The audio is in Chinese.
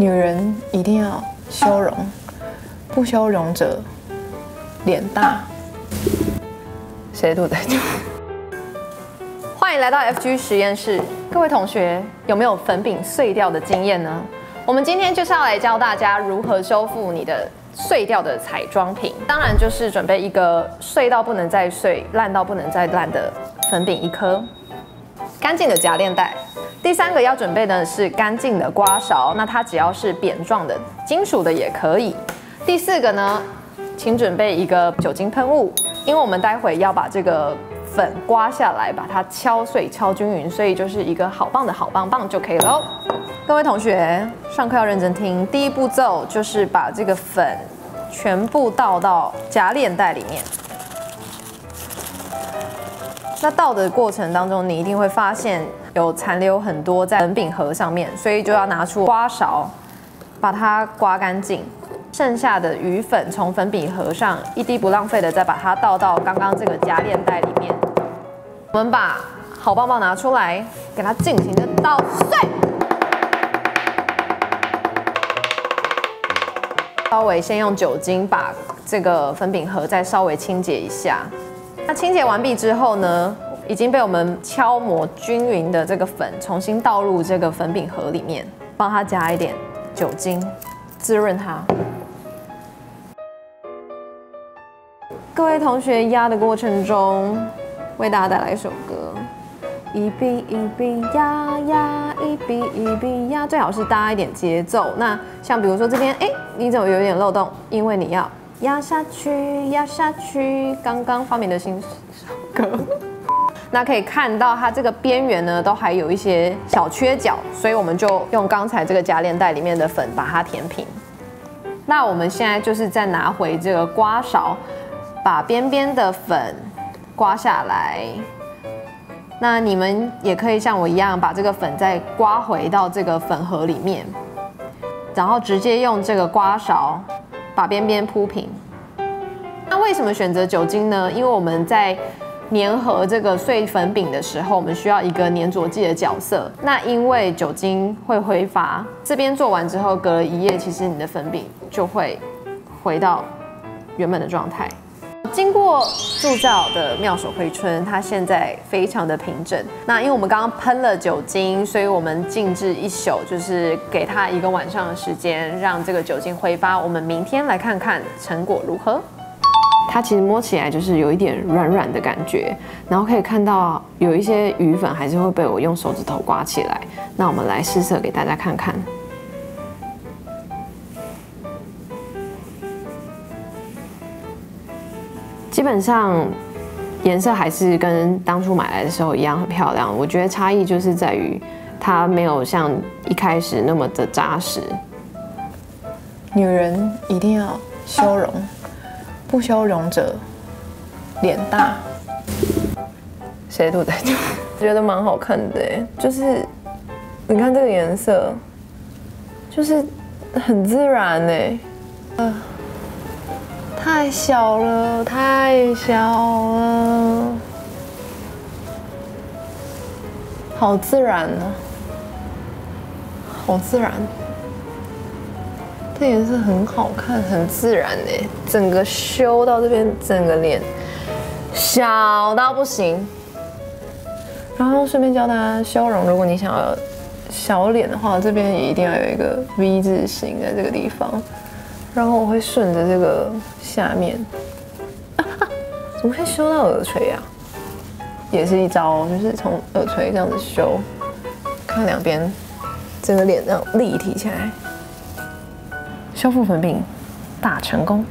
女人一定要修容，不修容者脸大。谁都在叫？欢迎来到 FG 实验室，各位同学有没有粉饼碎掉的经验呢？我们今天就是要来教大家如何修复你的碎掉的彩妆品，当然就是准备一个碎到不能再碎、烂到不能再烂的粉饼一颗，干净的夹链袋。第三个要准备的是干净的刮勺，那它只要是扁状的、金属的也可以。第四个呢，请准备一个酒精喷雾，因为我们待会要把这个粉刮下来，把它敲碎、敲均匀，所以就是一个好棒的好棒棒就可以了。各位同学，上课要认真听。第一步骤就是把这个粉全部倒到夹链袋里面。那倒的过程当中，你一定会发现有残留很多在粉饼盒上面，所以就要拿出刮勺把它刮干净。剩下的余粉从粉饼盒上一滴不浪费的再把它倒到刚刚这个夹链袋里面。我们把好棒棒拿出来，给它尽情的捣碎。稍微先用酒精把这个粉饼盒再稍微清洁一下。那清洁完毕之后呢，已经被我们敲磨均匀的这个粉重新倒入这个粉饼盒里面，帮它加一点酒精，滋润它。各位同学压的过程中，为大家带来一首歌。一笔一笔压压，一笔一笔压，最好是搭一点节奏。那像比如说这边，哎，你怎么有点漏洞？因为你要压下去，压下去。刚刚发明的新歌，那可以看到它这个边缘呢，都还有一些小缺角，所以我们就用刚才这个夹链袋里面的粉把它填平。那我们现在就是再拿回这个刮勺，把边边的粉刮下来。那你们也可以像我一样，把这个粉再刮回到这个粉盒里面，然后直接用这个刮勺把边边铺平。那为什么选择酒精呢？因为我们在粘合这个碎粉饼的时候，我们需要一个粘着剂的角色。那因为酒精会挥发，这边做完之后，隔了一夜，其实你的粉饼就会回到原本的状态。经过铸造的妙手回春，它现在非常的平整。那因为我们刚刚喷了酒精，所以我们静置一宿，就是给它一个晚上的时间，让这个酒精挥发。我们明天来看看成果如何。它其实摸起来就是有一点软软的感觉，然后可以看到有一些余粉还是会被我用手指头刮起来。那我们来试色给大家看看。基本上颜色还是跟当初买来的时候一样很漂亮。我觉得差异就是在于它没有像一开始那么的扎实。女人一定要修容，不修容者脸大。谁肚子在？觉得蛮好看的，就是你看这个颜色，就是很自然哎。呃。太小了，太小了，好自然呢，好自然，这颜色很好看，很自然哎，整个修到这边，整个脸小到不行。然后顺便教大家修容，如果你想要小脸的话，这边也一定要有一个 V 字形在这个地方。然后我会顺着这个下面，怎么会修到耳垂呀？也是一招，就是从耳垂这样子修，看两边，整个脸这样立体起来，修复粉饼大成功，